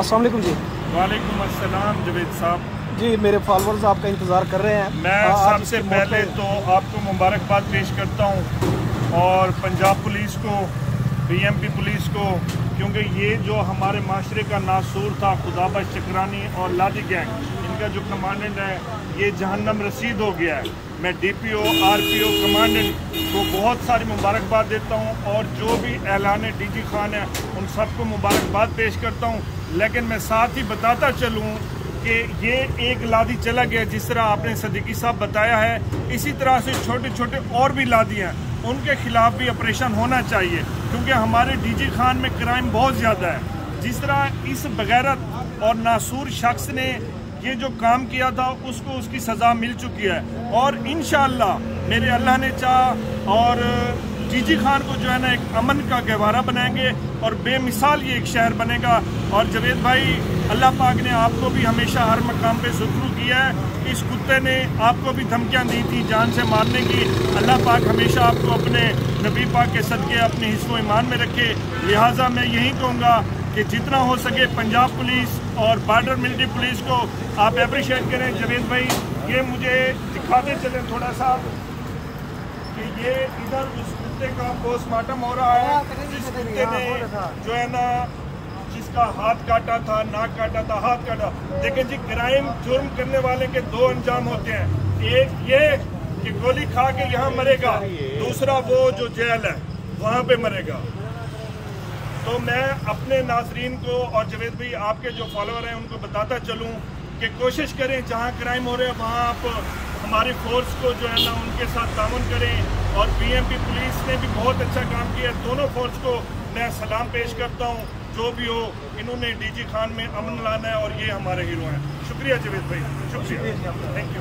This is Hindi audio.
असलम जी। वालेकुम अस्सलाम जवेद साहब। जी मेरे फॉलोअर्स आपका इंतज़ार कर रहे हैं। मैं सबसे पहले तो आपको मुबारकबाद पेश करता हूँ और पंजाब पुलिस को बीएमपी पुलिस को क्योंकि ये जो हमारे माशरे का नासूर था खुदाबा चक्रानी और लादी गैंग इनका जो कमांडेंट है ये जहन्नम रसीद हो गया है। मैं डीपीओ आरपीओ कमांडेंट को बहुत सारी मुबारकबाद देता हूँ और जो भी ऐलान डीजी खान है, उन सबको मुबारकबाद पेश करता हूँ। लेकिन मैं साथ ही बताता चलूँ कि ये एक लादी चला गया जिस तरह आपने सदीकी साहब बताया है। इसी तरह से छोटे छोटे और भी लादी हैं, उनके खिलाफ भी ऑपरेशन होना चाहिए, क्योंकि हमारे डीजी खान में क्राइम बहुत ज़्यादा है। जिस तरह इस बगैरत और नासूर शख्स ने ये जो काम किया था, उसको उसकी सज़ा मिल चुकी है। और इन मेरे अल्लाह ने चाह और जीजी खान को जो है ना एक अमन का गहवारा बनाएँगे और बेमिसाल ये एक शहर बनेगा। और जवेद भाई, अल्लाह पाक ने आपको भी हमेशा हर मकाम पे जुक्र किया है इस कुत्ते ने आपको भी धमकियाँ दी थी जान से मारने की। अल्लाह पाक हमेशा आपको अपने नबी पाक के सदके अपने हिस्सों ईमान में रखे। लिहाजा मैं यही कहूँगा कि जितना हो सके पंजाब पुलिस और बॉर्डर मिलिट्री पुलिस को आप अप्रिशिएट करें। जवेद भाई, ये मुझे दिखाते चलें थोड़ा सा। कि ये इधर उस कुत्ते का पोस्टमार्टम हो रहा है जिस कुत्ते ने जो है ना जिसका हाथ काटा था नाक काटा था हाथ काटा। देखें जी क्राइम जुर्म करने वाले के दो अंजाम होते हैं। एक ये कि गोली खा के यहाँ मरेगा दूसरा वो जो जेल है वहाँ पे मरेगा। तो मैं अपने नाजरीन को और जवेद भाई आपके जो फॉलोअर हैं उनको बताता चलूँ कि कोशिश करें जहाँ क्राइम हो रहे हैं वहाँ आप हमारी फोर्स को जो है ना उनके साथ ताउन करें और बीएमपी पुलिस ने भी बहुत अच्छा काम किया दोनों फोर्स को मैं सलाम पेश करता हूँ। जो भी हो, इन्होंने डीजी खान में अमन लाना है और ये हमारे हीरो हैं। शुक्रिया जवेद भाई। शुक्रिया। Thank you